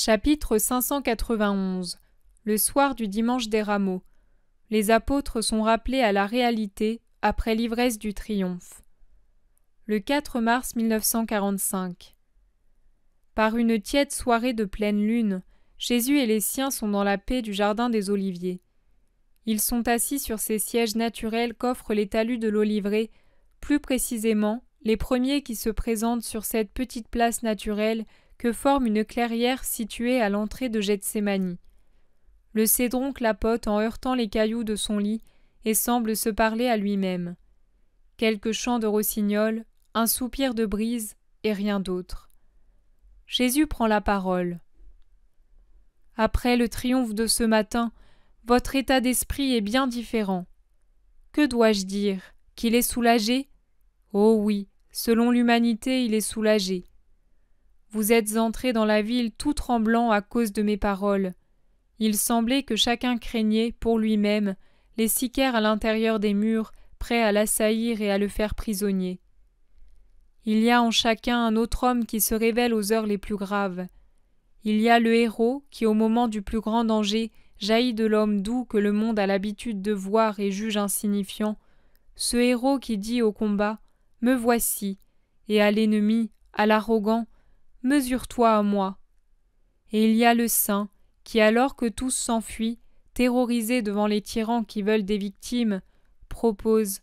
Chapitre 591 Le soir du dimanche des rameaux. Les apôtres sont rappelés à la réalité après l'ivresse du triomphe. Le 4 mars 1945. Par une tiède soirée de pleine lune, Jésus et les siens sont dans la paix du jardin des Oliviers. Ils sont assis sur ces sièges naturels qu'offrent les talus de l'Oliveraie, plus précisément les premiers qui se présentent sur cette petite place naturelle que forme une clairière située à l'entrée de Gethsemane. Le cédron clapote en heurtant les cailloux de son lit et semble se parler à lui-même. Quelques chants de rossignol, un soupir de brise et rien d'autre. Jésus prend la parole. Après le triomphe de ce matin, votre état d'esprit est bien différent. Que dois-je dire? Qu'il est soulagé? Oh oui, selon l'humanité, il est soulagé. Vous êtes entré dans la ville tout tremblant à cause de mes paroles. Il semblait que chacun craignait, pour lui-même, les sicaires à l'intérieur des murs, prêts à l'assaillir et à le faire prisonnier. Il y a en chacun un autre homme qui se révèle aux heures les plus graves. Il y a le héros qui, au moment du plus grand danger, jaillit de l'homme doux que le monde a l'habitude de voir et juge insignifiant, ce héros qui dit au combat Me voici, et à l'ennemi, à l'arrogant, Mesure-toi à moi. Et il y a le saint, qui, alors que tous s'enfuient, terrorisés devant les tyrans qui veulent des victimes, propose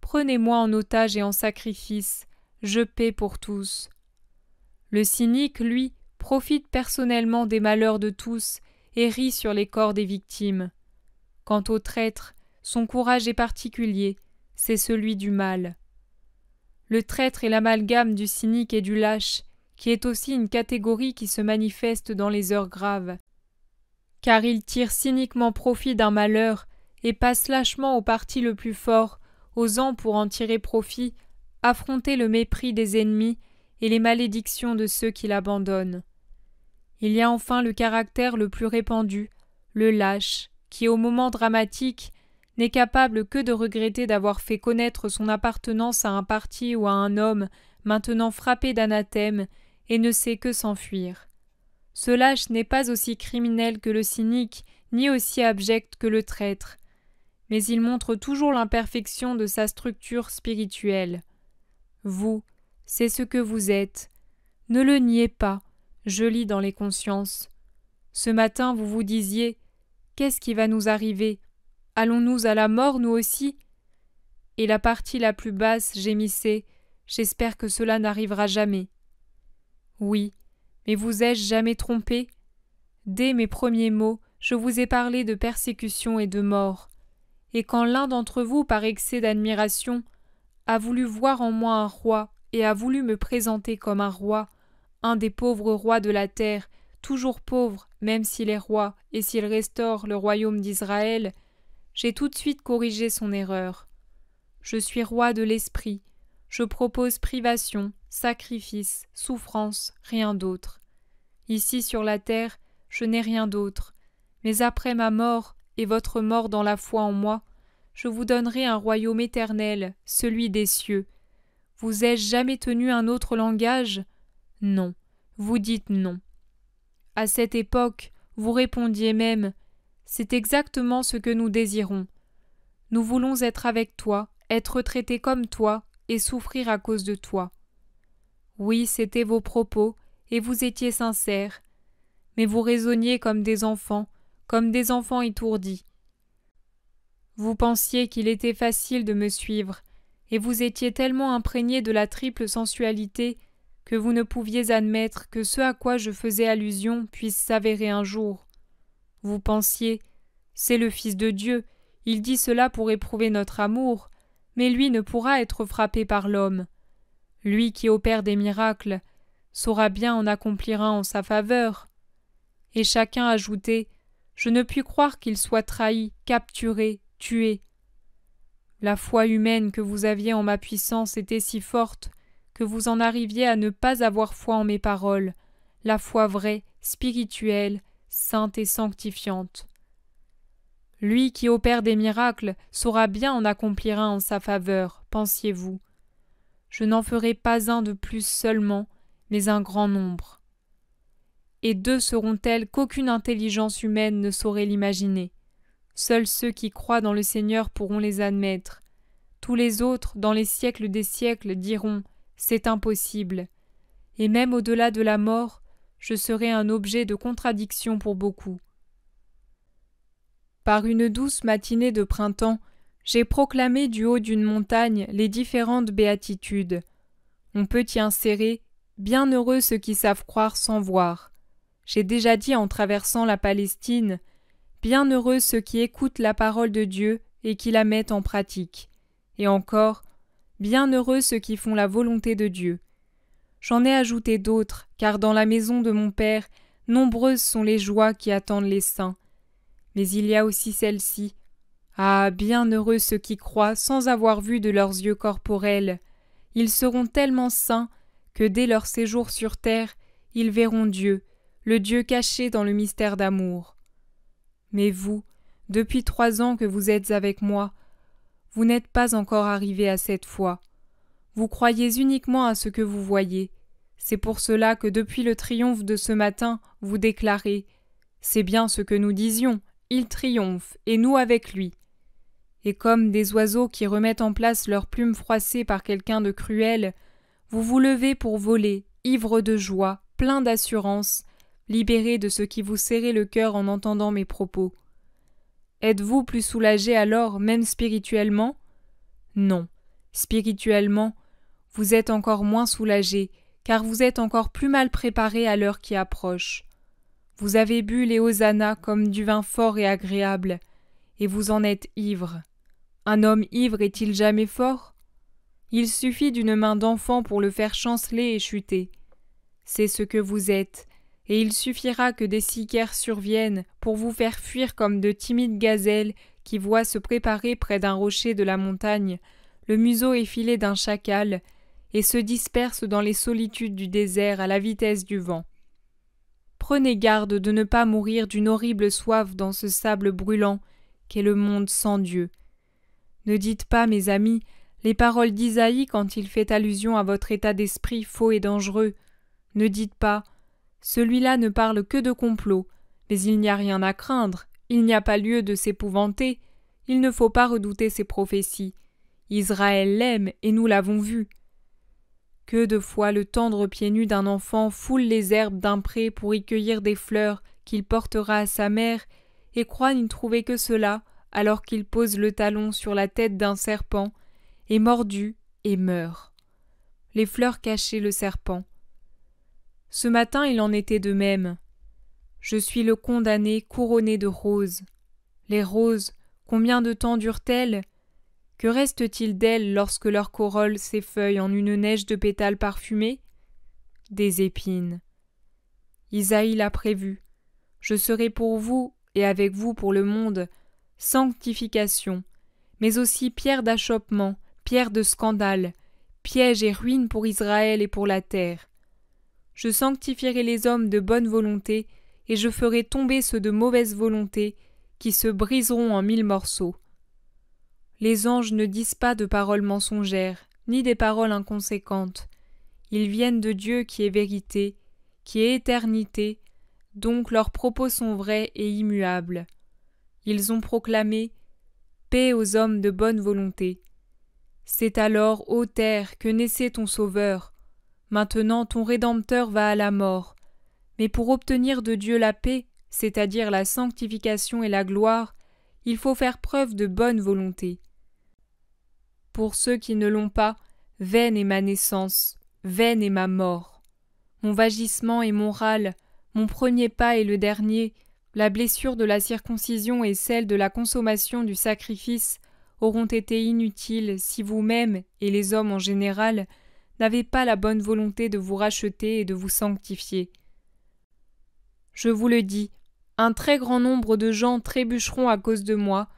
Prenez-moi en otage et en sacrifice, je paie pour tous. Le cynique, lui, profite personnellement des malheurs de tous et rit sur les corps des victimes. Quant au traître, son courage est particulier, c'est celui du mal. Le traître est l'amalgame du cynique et du lâche, qui est aussi une catégorie qui se manifeste dans les heures graves. Car il tire cyniquement profit d'un malheur et passe lâchement au parti le plus fort, osant pour en tirer profit affronter le mépris des ennemis et les malédictions de ceux qui l'abandonnent. Il y a enfin le caractère le plus répandu, le lâche, qui au moment dramatique n'est capable que de regretter d'avoir fait connaître son appartenance à un parti ou à un homme maintenant frappé d'anathème et ne sait que s'enfuir. Ce lâche n'est pas aussi criminel que le cynique, ni aussi abject que le traître, mais il montre toujours l'imperfection de sa structure spirituelle. Vous, c'est ce que vous êtes. Ne le niez pas, je lis dans les consciences. Ce matin vous vous disiez Qu'est-ce qui va nous arriver? Allons-nous à la mort, nous aussi? Et la partie la plus basse gémissait J'espère que cela n'arrivera jamais. Oui, mais vous ai-je jamais trompé? Dès mes premiers mots, je vous ai parlé de persécution et de mort. Et quand l'un d'entre vous, par excès d'admiration, a voulu voir en moi un roi et a voulu me présenter comme un roi, un des pauvres rois de la terre, toujours pauvre, même s'il est roi et s'il restaure le royaume d'Israël, j'ai tout de suite corrigé son erreur. Je suis roi de l'esprit, je propose privation, sacrifice, souffrance, rien d'autre. Ici sur la terre, je n'ai rien d'autre. Mais après ma mort, et votre mort dans la foi en moi, je vous donnerai un royaume éternel, celui des cieux. Vous ai-je jamais tenu un autre langage? Non. Vous dites non. À cette époque, vous répondiez même C'est exactement ce que nous désirons. Nous voulons être avec toi, être traités comme toi, et souffrir à cause de toi. Oui, c'étaient vos propos, et vous étiez sincères, mais vous raisonniez comme des enfants, comme des enfants étourdis. Vous pensiez qu'il était facile de me suivre, et vous étiez tellement imprégné de la triple sensualité que vous ne pouviez admettre que ce à quoi je faisais allusion puisse s'avérer un jour. Vous pensiez C'est le Fils de Dieu, il dit cela pour éprouver notre amour, mais lui ne pourra être frappé par l'homme. Lui qui opère des miracles saura bien en accomplir en sa faveur. Et chacun ajoutait Je ne puis croire qu'il soit trahi, capturé, tué. La foi humaine que vous aviez en ma puissance était si forte que vous en arriviez à ne pas avoir foi en mes paroles, la foi vraie, spirituelle, sainte et sanctifiante. Lui qui opère des miracles saura bien en accomplir en sa faveur, pensiez-vous. Je n'en ferai pas un de plus seulement, mais un grand nombre. et deux seront telles qu'aucune intelligence humaine ne saurait l'imaginer. Seuls ceux qui croient dans le Seigneur pourront les admettre. Tous les autres, dans les siècles des siècles, diront C'est impossible. Et même au-delà de la mort, je serai un objet de contradiction pour beaucoup. Par une douce matinée de printemps, j'ai proclamé du haut d'une montagne les différentes béatitudes. On peut y insérer Bienheureux ceux qui savent croire sans voir. J'ai déjà dit en traversant la Palestine Bienheureux ceux qui écoutent la parole de Dieu et qui la mettent en pratique. Et encore Bienheureux ceux qui font la volonté de Dieu. J'en ai ajouté d'autres, car dans la maison de mon Père, nombreuses sont les joies qui attendent les saints. Mais il y a aussi celle-ci. Ah. Bienheureux ceux qui croient sans avoir vu de leurs yeux corporels. Ils seront tellement saints que dès leur séjour sur terre, ils verront Dieu, le Dieu caché dans le mystère d'amour. Mais vous, depuis trois ans que vous êtes avec moi, vous n'êtes pas encore arrivé à cette foi. Vous croyez uniquement à ce que vous voyez. C'est pour cela que depuis le triomphe de ce matin, vous déclarez C'est bien ce que nous disions, il triomphe, et nous avec lui. Et comme des oiseaux qui remettent en place leurs plumes froissées par quelqu'un de cruel, vous vous levez pour voler, ivre de joie, plein d'assurance, libéré de ce qui vous serrait le cœur en entendant mes propos. Êtes-vous plus soulagé alors, même spirituellement? Non. Spirituellement, vous êtes encore moins soulagé, car vous êtes encore plus mal préparé à l'heure qui approche. Vous avez bu les hosannas comme du vin fort et agréable, et vous en êtes ivre. Un homme ivre est-il jamais fort? Il suffit d'une main d'enfant pour le faire chanceler et chuter. C'est ce que vous êtes, et il suffira que des sicaires surviennent pour vous faire fuir comme de timides gazelles qui voient se préparer près d'un rocher de la montagne le museau effilé d'un chacal, et se dispersent dans les solitudes du désert à la vitesse du vent. Prenez garde de ne pas mourir d'une horrible soif dans ce sable brûlant qu'est le monde sans Dieu. Ne dites pas, mes amis, les paroles d'Isaïe quand il fait allusion à votre état d'esprit faux et dangereux. Ne dites pas Celui-là ne parle que de complot, mais il n'y a rien à craindre, il n'y a pas lieu de s'épouvanter, il ne faut pas redouter ses prophéties. Israël l'aime, et nous l'avons vu. Que de fois le tendre pied nu d'un enfant foule les herbes d'un pré pour y cueillir des fleurs qu'il portera à sa mère, et croit n'y trouver que cela, alors qu'il pose le talon sur la tête d'un serpent, est mordu et meurt. Les fleurs cachaient le serpent. Ce matin il en était de même. Je suis le condamné couronné de roses. Les roses, combien de temps durent-elles? Que reste-t-il d'elles lorsque leur corolle s'effeuille en une neige de pétales parfumés? Des épines. Isaïe l'a prévu. Je serai pour vous, et avec vous pour le monde, sanctification, mais aussi pierre d'achoppement, pierre de scandale, piège et ruine pour Israël et pour la terre. Je sanctifierai les hommes de bonne volonté, et je ferai tomber ceux de mauvaise volonté, qui se briseront en mille morceaux. Les anges ne disent pas de paroles mensongères, ni des paroles inconséquentes. Ils viennent de Dieu qui est vérité, qui est éternité, donc leurs propos sont vrais et immuables. Ils ont proclamé Paix aux hommes de bonne volonté. C'est alors, ô terre, que naissait ton Sauveur. Maintenant ton Rédempteur va à la mort. Mais pour obtenir de Dieu la paix, c'est-à-dire la sanctification et la gloire, il faut faire preuve de bonne volonté. Pour ceux qui ne l'ont pas, vaine est ma naissance, vaine est ma mort. Mon vagissement et mon râle, mon premier pas et le dernier, la blessure de la circoncision et celle de la consommation du sacrifice auront été inutiles si vous-même et les hommes en général n'avez pas la bonne volonté de vous racheter et de vous sanctifier. Je vous le dis, un très grand nombre de gens trébucheront à cause de moi,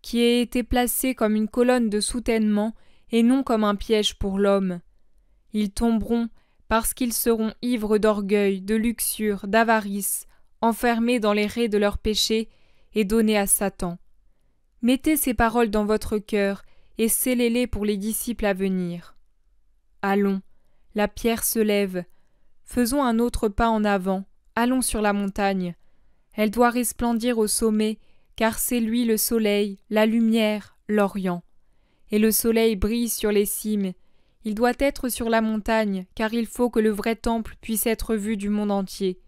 qui ait été placé comme une colonne de soutènement et non comme un piège pour l'homme. Ils tomberont parce qu'ils seront ivres d'orgueil, de luxure, d'avarice, enfermés dans les raies de leurs péchés et donnés à Satan. Mettez ces paroles dans votre cœur et scellez-les pour les disciples à venir. Allons, la pierre se lève. Faisons un autre pas en avant, allons sur la montagne. Elle doit resplendir au sommet, car c'est lui le soleil, la lumière, l'Orient. Et le soleil brille sur les cimes. Il doit être sur la montagne, car il faut que le vrai temple puisse être vu du monde entier.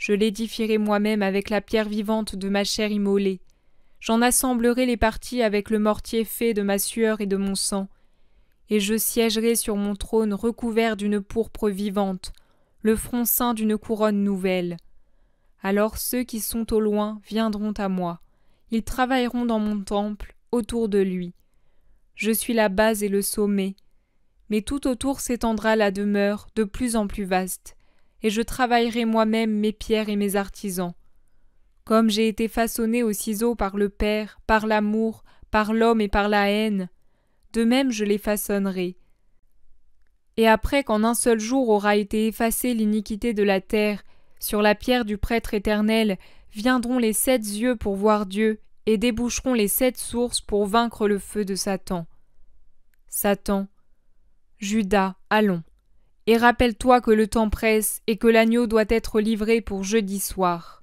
Je l'édifierai moi-même avec la pierre vivante de ma chair immolée. J'en assemblerai les parties avec le mortier fait de ma sueur et de mon sang. Et je siégerai sur mon trône recouvert d'une pourpre vivante, le front ceint d'une couronne nouvelle. Alors ceux qui sont au loin viendront à moi. Ils travailleront dans mon temple, autour de lui. Je suis la base et le sommet. Mais tout autour s'étendra la demeure, de plus en plus vaste, et je travaillerai moi-même mes pierres et mes artisans. Comme j'ai été façonné au ciseau par le Père, par l'amour, par l'homme et par la haine, de même je les façonnerai. Et après qu'en un seul jour aura été effacée l'iniquité de la terre, sur la pierre du prêtre éternel viendront les sept yeux pour voir Dieu, et déboucheront les sept sources pour vaincre le feu de Satan. Satan, Judas, allons. Et rappelle-toi que le temps presse et que l'agneau doit être livré pour jeudi soir.